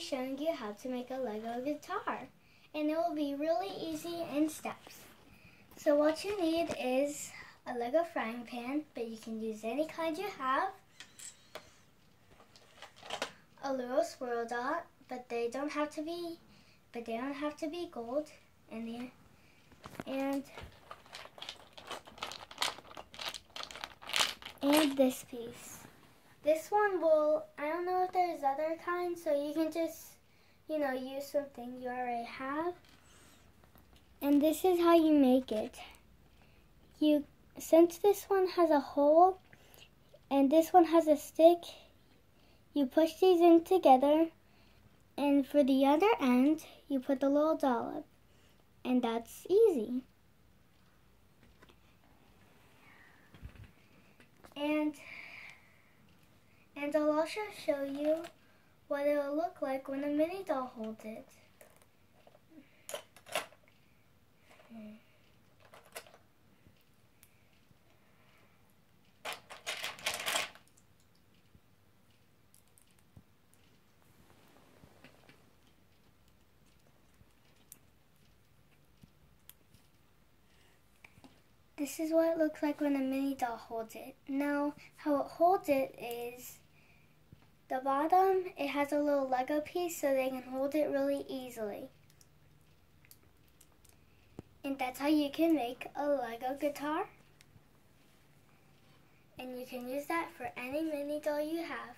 showing you how to make a Lego guitar. And it will be really easy in steps. So what you need is a Lego frying pan, but you can use any kind you have. A little swirl dot, but they don't have to be, but they don't have to be gold. And the, and and this piece. This one will, I don't know if there's other kinds, so you can just, you know, use something you already have. And this is how you make it. You, since this one has a hole and this one has a stick, you push these in together and for the other end, you put the little dollop. And that's easy. And and I'll also show you what it'll look like when a mini doll holds it. This is what it looks like when a mini doll holds it. Now, how it holds it is the bottom, it has a little Lego piece so they can hold it really easily. And that's how you can make a Lego guitar. And you can use that for any mini doll you have.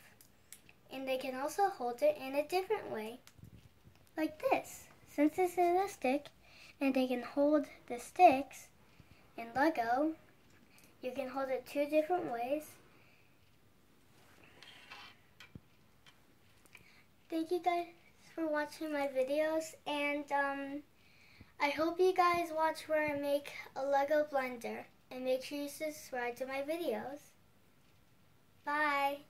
And they can also hold it in a different way, like this. Since this is a stick, and they can hold the sticks, in Lego, you can hold it two different ways. Thank you guys for watching my videos and um, I hope you guys watch where I make a Lego blender and make sure you subscribe to my videos. Bye!